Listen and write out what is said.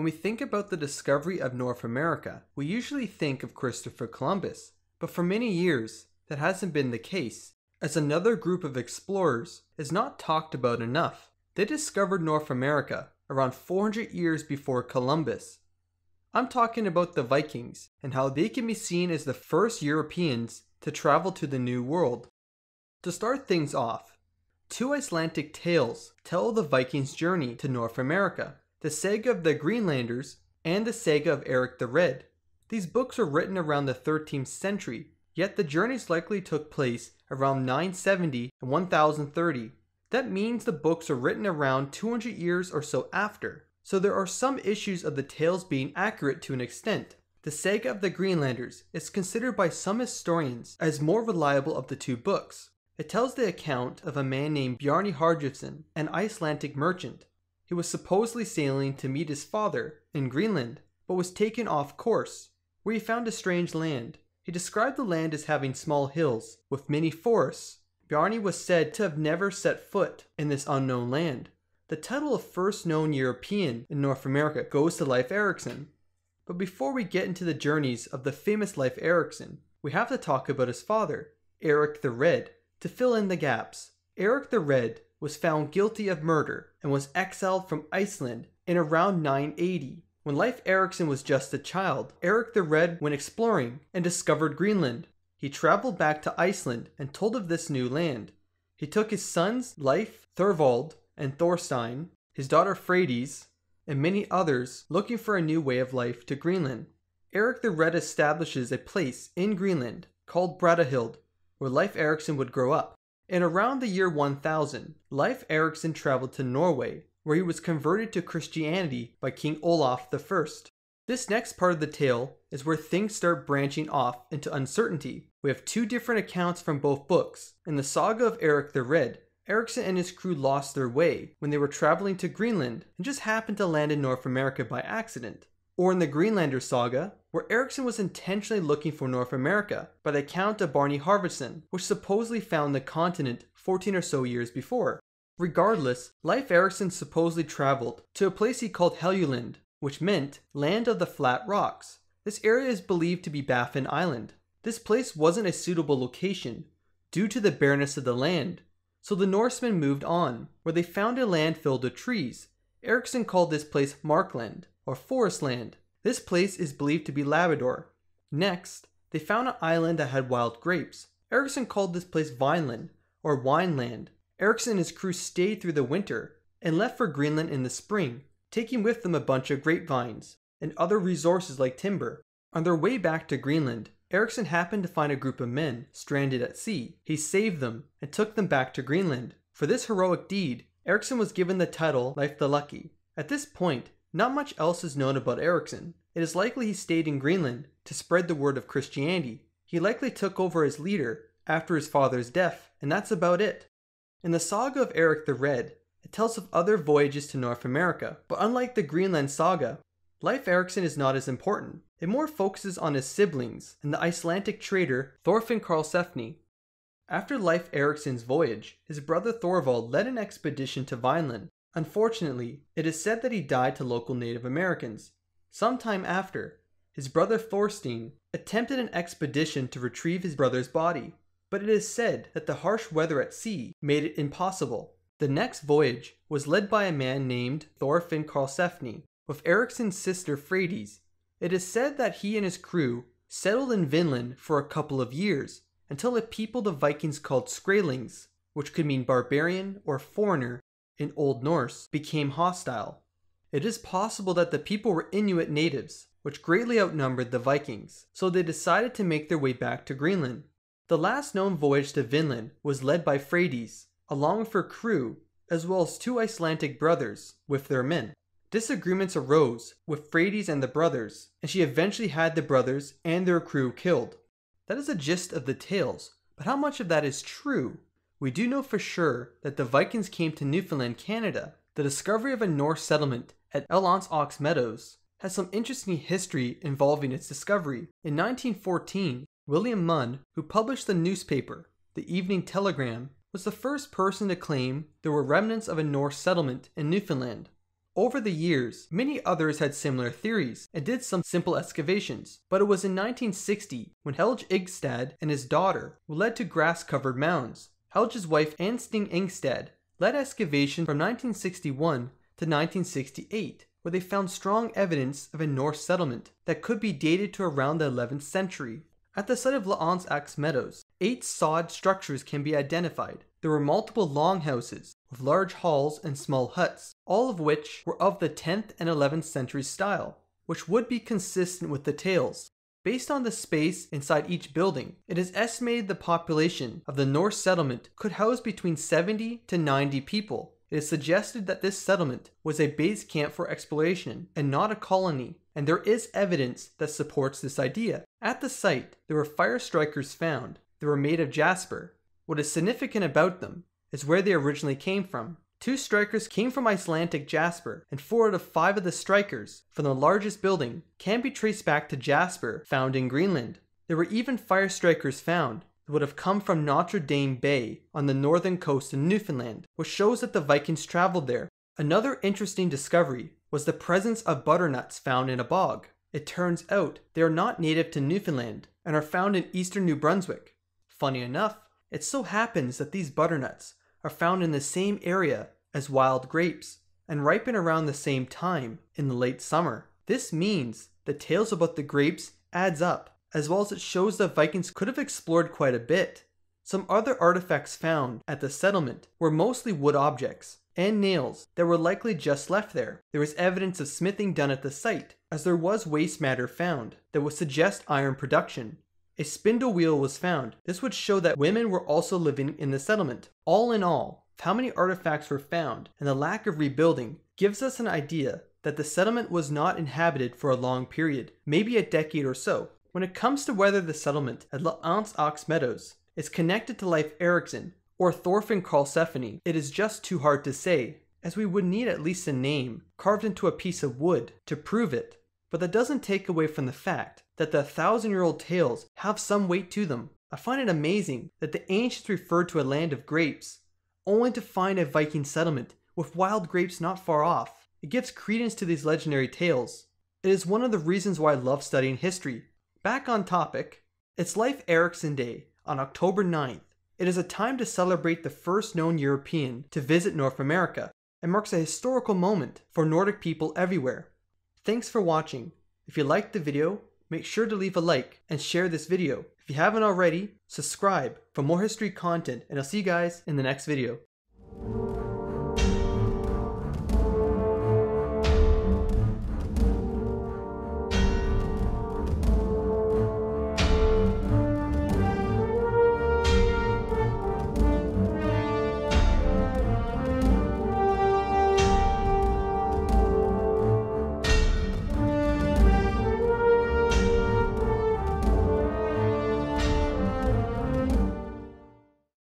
When we think about the discovery of North America, we usually think of Christopher Columbus, but for many years, that hasn't been the case, as another group of explorers is not talked about enough. They discovered North America around 400 years before Columbus. I'm talking about the Vikings and how they can be seen as the first Europeans to travel to the New World. To start things off, two Icelandic tales tell the Vikings' journey to North America the Saga of the Greenlanders and the Saga of Eric the Red. These books were written around the 13th century, yet the journeys likely took place around 970 and 1030. That means the books are written around 200 years or so after, so there are some issues of the tales being accurate to an extent. The Saga of the Greenlanders is considered by some historians as more reliable of the two books. It tells the account of a man named Bjarni Harjifsson, an Icelandic merchant. He was supposedly sailing to meet his father in Greenland, but was taken off course, where he found a strange land. He described the land as having small hills with many forests. Bjarni was said to have never set foot in this unknown land. The title of first known European in North America goes to Leif Erikson. But before we get into the journeys of the famous Leif Erikson, we have to talk about his father, Eric the Red, to fill in the gaps. Eric the Red was found guilty of murder and was exiled from Iceland in around 980. When Leif Erikson was just a child, Eric the Red went exploring and discovered Greenland. He traveled back to Iceland and told of this new land. He took his sons Leif, Thorvald, and Thorstein, his daughter Freydis, and many others looking for a new way of life to Greenland. Eric the Red establishes a place in Greenland called Brattahlid, where Leif Erikson would grow up. In around the year 1000, Leif Erikson traveled to Norway, where he was converted to Christianity by King Olaf I. This next part of the tale is where things start branching off into uncertainty. We have two different accounts from both books. In the saga of Eric the Red, Erikson and his crew lost their way when they were traveling to Greenland and just happened to land in North America by accident. Or in the Greenlander saga, where Erikson was intentionally looking for North America by the account of Bjarni Harjifsson, which supposedly found the continent 14 or so years before. Regardless, Leif Erikson supposedly traveled to a place he called Helluland, which meant land of the flat rocks. This area is believed to be Baffin Island. This place wasn't a suitable location due to the bareness of the land, so the Norsemen moved on, where they found a land filled with trees. Erikson called this place Markland, or Forest Land. This place is believed to be Labrador. Next, they found an island that had wild grapes. Erikson called this place Vineland, or Wineland. Erikson and his crew stayed through the winter and left for Greenland in the spring, taking with them a bunch of grapevines and other resources like timber. On their way back to Greenland, Erikson happened to find a group of men stranded at sea. He saved them and took them back to Greenland. For this heroic deed, Erikson was given the title Leif the Lucky. At this point, not much else is known about Erikson. It is likely he stayed in Greenland to spread the word of Christianity. He likely took over as leader after his father's death, and that's about it. In the saga of Eric the Red, it tells of other voyages to North America, but unlike the Greenland saga, Leif Erikson is not as important. It more focuses on his siblings and the Icelandic trader Thorfinn Karlsefni. After Leif Erikson's voyage, his brother Thorvald led an expedition to Vineland. Unfortunately, it is said that he died to local Native Americans. Sometime after, his brother Thorstein attempted an expedition to retrieve his brother's body, but it is said that the harsh weather at sea made it impossible. The next voyage was led by a man named Thorfinn Karlsefni with Erikson's sister Freydis it is said that he and his crew settled in Vinland for a couple of years until a people the Vikings called Skraelings, which could mean barbarian or foreigner in Old Norse, became hostile. It is possible that the people were Inuit natives, which greatly outnumbered the Vikings, so they decided to make their way back to Greenland. The last known voyage to Vinland was led by Freydis, along with her crew, as well as two Icelandic brothers with their men. Disagreements arose with Freydis and the brothers, and she eventually had the brothers and their crew killed. That is the gist of the tales, but how much of that is true? We do know for sure that the Vikings came to Newfoundland, Canada. The discovery of a Norse settlement at L'Anse aux Meadows has some interesting history involving its discovery. In 1914, William Munn, who published the newspaper, the Evening Telegram, was the first person to claim there were remnants of a Norse settlement in Newfoundland. Over the years, many others had similar theories and did some simple excavations, but it was in 1960 when Helge Ingstad and his daughter were led to grass covered mounds. Helge's wife Anne Stine Ingstad led excavation from 1961 to 1968, where they found strong evidence of a Norse settlement that could be dated to around the 11th century. At the site of L'Anse aux Meadows, eight sod structures can be identified. There were multiple longhouses with large halls and small huts, all of which were of the 10th and 11th century style, which would be consistent with the tales. Based on the space inside each building, it is estimated the population of the Norse settlement could house between 70 to 90 people. It is suggested that this settlement was a base camp for exploration and not a colony, and there is evidence that supports this idea. At the site, there were fire strikers found. They were made of jasper. What is significant about them is where they originally came from. Two strikers came from Icelandic jasper, and four out of five of the strikers from the largest building can be traced back to jasper found in Greenland. There were even fire strikers found that would have come from Notre Dame Bay on the northern coast of Newfoundland, which shows that the Vikings traveled there. Another interesting discovery was the presence of butternuts found in a bog. It turns out they are not native to Newfoundland and are found in eastern New Brunswick. Funny enough, it so happens that these butternuts are found in the same area as wild grapes and ripen around the same time in the late summer. This means the tales about the grapes adds up, as well as it shows that Vikings could have explored quite a bit. Some other artifacts found at the settlement were mostly wood objects and nails that were likely just left there. There was evidence of smithing done at the site, as there was waste matter found that would suggest iron production. A spindle wheel was found. This would show that women were also living in the settlement. All in all, how many artifacts were found and the lack of rebuilding gives us an idea that the settlement was not inhabited for a long period, maybe a decade or so. When it comes to whether the settlement at L'Anse aux Meadows is connected to Leif Erikson or Thorfinn Karlsefni, it is just too hard to say, as we would need at least a name carved into a piece of wood to prove it. But that doesn't take away from the fact that the thousand year old tales have some weight to them. I find it amazing that the ancients referred to a land of grapes, only to find a Viking settlement with wild grapes not far off. It gives credence to these legendary tales. It is one of the reasons why I love studying history. Back on topic, it's Leif Erikson Day on October 9th. It is a time to celebrate the first known European to visit North America and marks a historical moment for Nordic people everywhere. Thanks for watching. If you liked the video, make sure to leave a like and share this video. If you haven't already, subscribe for more history content and I'll see you guys in the next video.